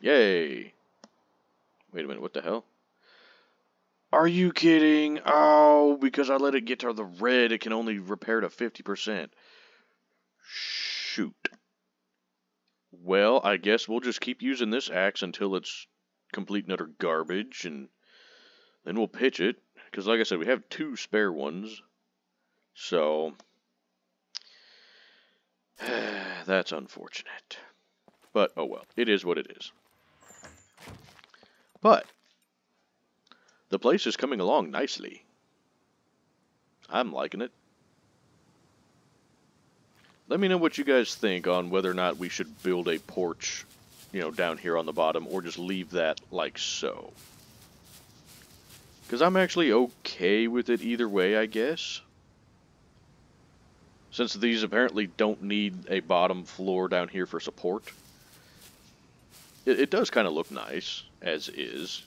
Yay! Wait a minute, what the hell? Are you kidding? Oh, because I let it get to the red, it can only repair to 50%. Shoot. Well, I guess we'll just keep using this axe until it's complete and utter garbage, and then we'll pitch it. Because, like I said, we have two spare ones. So, (sighs) that's unfortunate. But, oh well, it is what it is. But, the place is coming along nicely. I'm liking it. Let me know what you guys think on whether or not we should build a porch, you know, down here on the bottom, or just leave that like so. Because I'm actually okay with it either way, I guess. Since these apparently don't need a bottom floor down here for support. It, it does kind of look nice, as is.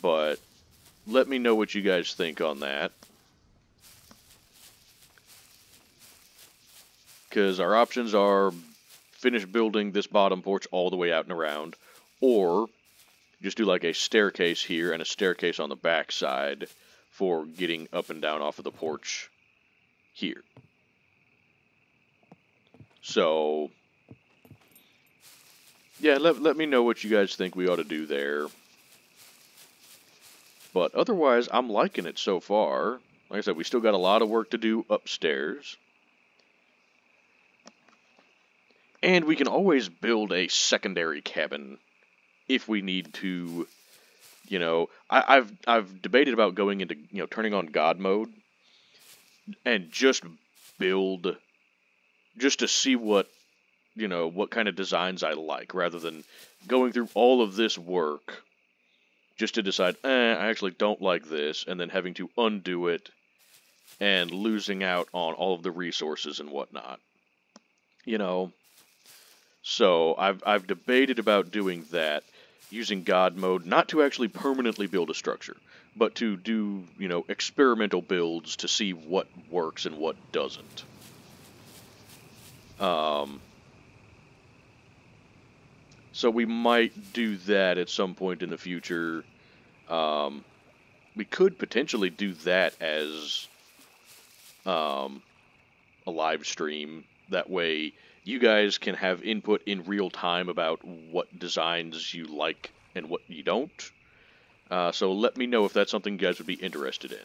But let me know what you guys think on that. because our options are finish building this bottom porch all the way out and around, or just do like a staircase here and a staircase on the back side for getting up and down off of the porch here. So, yeah, let, let me know what you guys think we ought to do there. But otherwise, I'm liking it so far. Like I said, we still got a lot of work to do upstairs. And we can always build a secondary cabin if we need to. You know, I, have I've debated about going into you know turning on God mode and just build just to see what you know what kind of designs I like rather than going through all of this work just to decide eh, I actually don't like this and then having to undo it and losing out on all of the resources and whatnot. You know, so I've, I've debated about doing that, using God mode, not to actually permanently build a structure, but to do, you know, experimental builds to see what works and what doesn't. Um, so we might do that at some point in the future. Um, we could potentially do that as um, a live stream. That way you guys can have input in real time about what designs you like and what you don't. Uh, so let me know if that's something you guys would be interested in.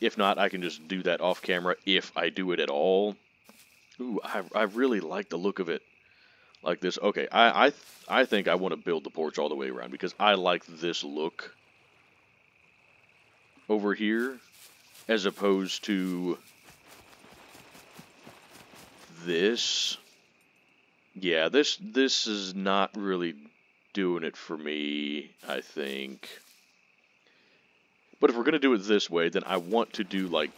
If not, I can just do that off camera if I do it at all. Ooh, I, I really like the look of it like this. Okay, I I, th I think I want to build the porch all the way around because I like this look over here as opposed to this, yeah, this this is not really doing it for me, I think. But if we're going to do it this way, then I want to do, like,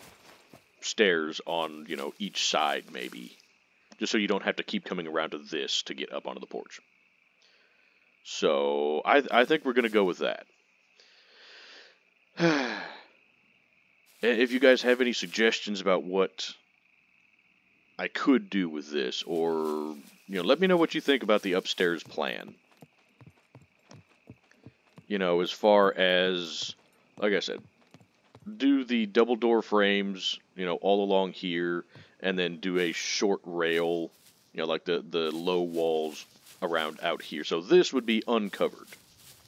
stairs on, you know, each side, maybe. just so you don't have to keep coming around to this to get up onto the porch. So I I think we're gonna go with that. (sighs) if you guys have any suggestions about what I could do with this, or you know, let me know what you think about the upstairs plan. You know, as far as like I said, do the double door frames, you know, all along here, and then do a short rail, you know, like the, the low walls around out here. So this would be uncovered,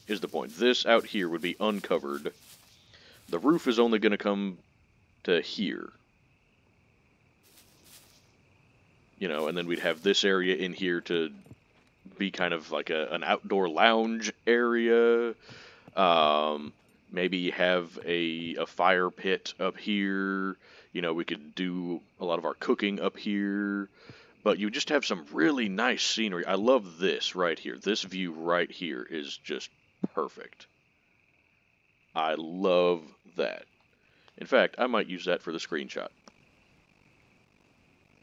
is the point. This out here would be uncovered. The roof is only going to come to here. You know, and then we'd have this area in here to be kind of like a, an outdoor lounge area. Um, maybe have a, a fire pit up here. You know, we could do a lot of our cooking up here. But you just have some really nice scenery. I love this right here. This view right here is just perfect. I love that. In fact, I might use that for the screenshot.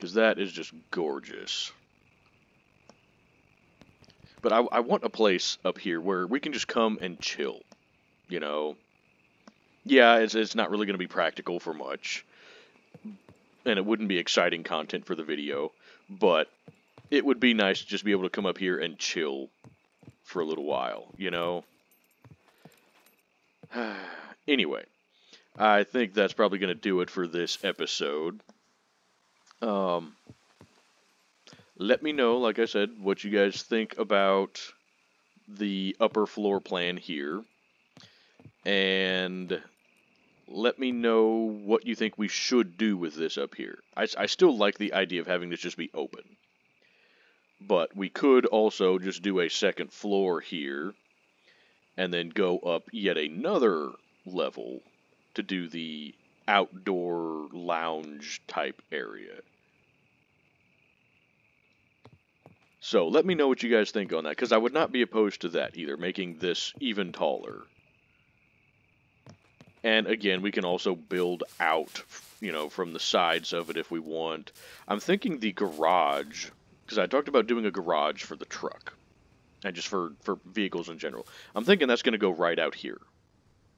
Because that is just gorgeous. But I, I want a place up here where we can just come and chill you know, yeah, it's, it's not really going to be practical for much, and it wouldn't be exciting content for the video, but it would be nice to just be able to come up here and chill for a little while, you know? (sighs) anyway, I think that's probably going to do it for this episode. Um, let me know, like I said, what you guys think about the upper floor plan here and let me know what you think we should do with this up here. I, I still like the idea of having this just be open. But we could also just do a second floor here and then go up yet another level to do the outdoor lounge type area. So let me know what you guys think on that, because I would not be opposed to that either, making this even taller. And again, we can also build out, you know, from the sides of it if we want. I'm thinking the garage, because I talked about doing a garage for the truck, and just for, for vehicles in general. I'm thinking that's going to go right out here.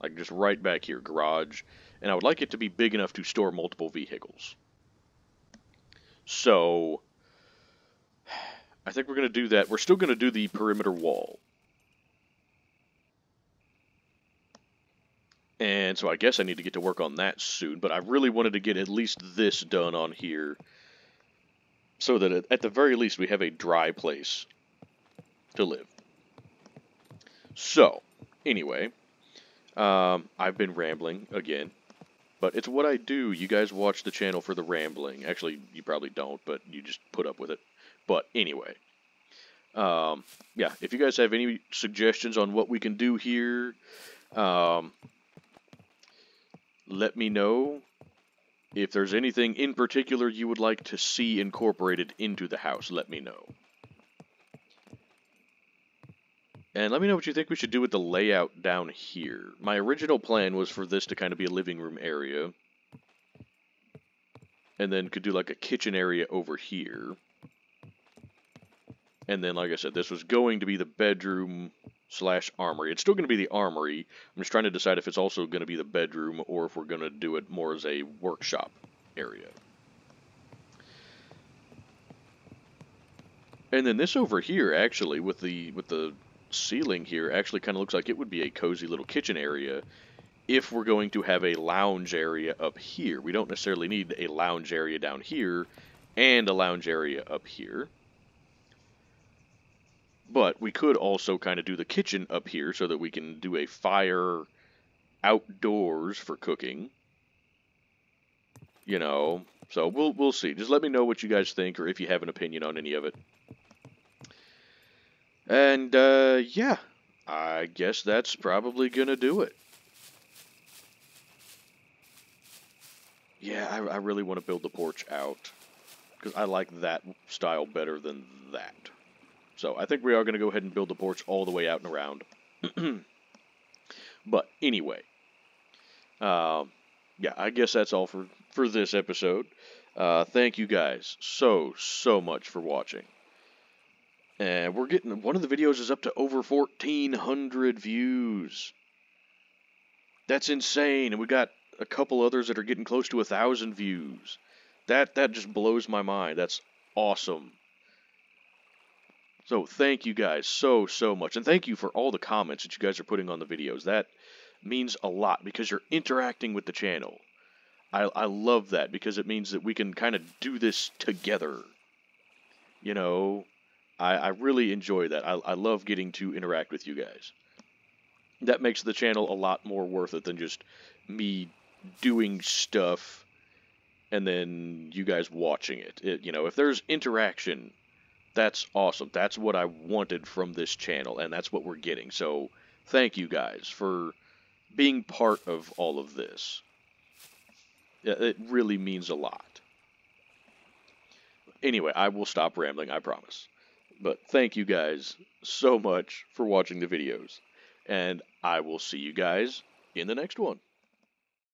Like, just right back here, garage. And I would like it to be big enough to store multiple vehicles. So, I think we're going to do that. We're still going to do the perimeter wall. And so I guess I need to get to work on that soon, but I really wanted to get at least this done on here so that at the very least we have a dry place to live. So, anyway, um, I've been rambling again, but it's what I do. You guys watch the channel for the rambling. Actually, you probably don't, but you just put up with it. But anyway, um, yeah, if you guys have any suggestions on what we can do here, um, let me know if there's anything in particular you would like to see incorporated into the house. Let me know. And let me know what you think we should do with the layout down here. My original plan was for this to kind of be a living room area. And then could do like a kitchen area over here. And then, like I said, this was going to be the bedroom slash armory. It's still going to be the armory. I'm just trying to decide if it's also going to be the bedroom or if we're going to do it more as a workshop area. And then this over here, actually, with the with the ceiling here, actually kind of looks like it would be a cozy little kitchen area if we're going to have a lounge area up here. We don't necessarily need a lounge area down here and a lounge area up here. But we could also kind of do the kitchen up here so that we can do a fire outdoors for cooking. You know, so we'll we'll see. Just let me know what you guys think or if you have an opinion on any of it. And uh, yeah, I guess that's probably gonna do it. Yeah, I, I really want to build the porch out because I like that style better than that. So I think we are going to go ahead and build the porch all the way out and around. (clears throat) but anyway, uh, yeah, I guess that's all for, for this episode. Uh, thank you guys so, so much for watching. And we're getting, one of the videos is up to over 1,400 views. That's insane. And we got a couple others that are getting close to a thousand views. That that just blows my mind. That's awesome. So thank you guys so so much, and thank you for all the comments that you guys are putting on the videos. That means a lot because you're interacting with the channel. I I love that because it means that we can kind of do this together. You know, I I really enjoy that. I I love getting to interact with you guys. That makes the channel a lot more worth it than just me doing stuff and then you guys watching it. it. You know, if there's interaction, that's awesome. That's what I wanted from this channel, and that's what we're getting. So, thank you guys for being part of all of this. It really means a lot. Anyway, I will stop rambling, I promise. But thank you guys so much for watching the videos, and I will see you guys in the next one.